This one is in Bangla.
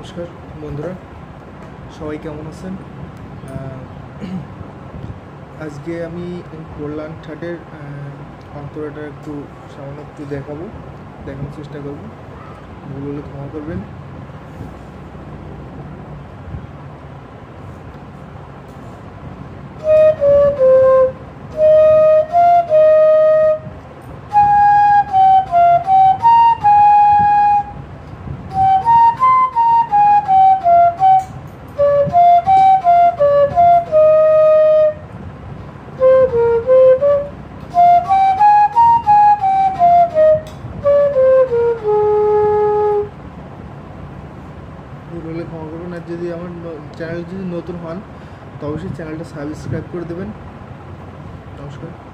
নমস্কার, বন্ধুরা। সবাই কেমন আছেন? আজকে আমি কল্যাণ ঠাটের অন্তরাটা একটু সামান্য একটু দেখাবো, দেখানোর চেষ্টা করব। ভুল হলে ক্ষমা করবেন। হলে ক্ষমা করবেন আর যদি আমার চ্যানেল যদি নতুন হন, তো অবশ্যই চ্যানেলটা সাবস্ক্রাইব করে দেবেন। নমস্কার।